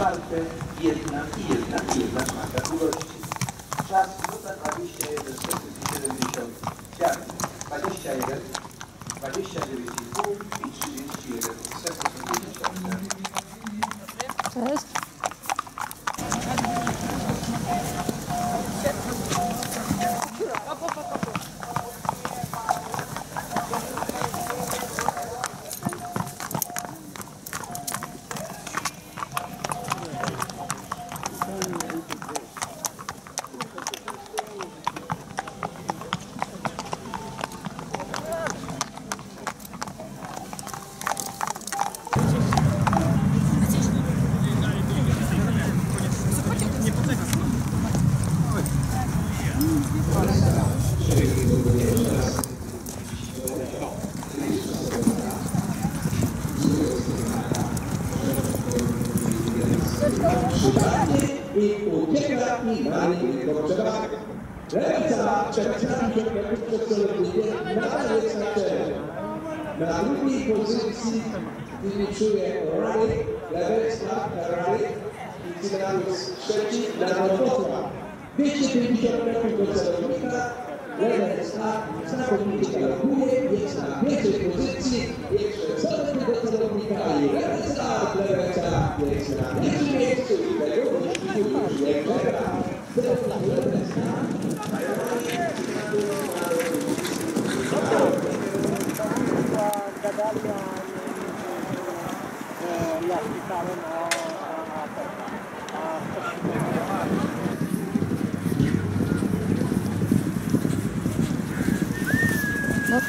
czwarte, jedna i jedna i jedna czwarta długości. Czas minuta 21 sekund i 75, 21, 29,5 i 31 sekund i 50. Cześć. I ucieka i dalej jego przewagę. Lewica przepisami nadal jest na czele. Na drugiej pozycji finiszuje Rally, Lewecka, Rally i Cyganus trzeci dla vicepremijerul Republicii Sta politica la cui riesce a mettere posizioni, riesce a stare più forza da comunicare, grazie a la ragazza, riesce a mettere il suo livello di sicurezza, riesce a stare più forza da comunicare. Gadaglia, la città, no? Вот.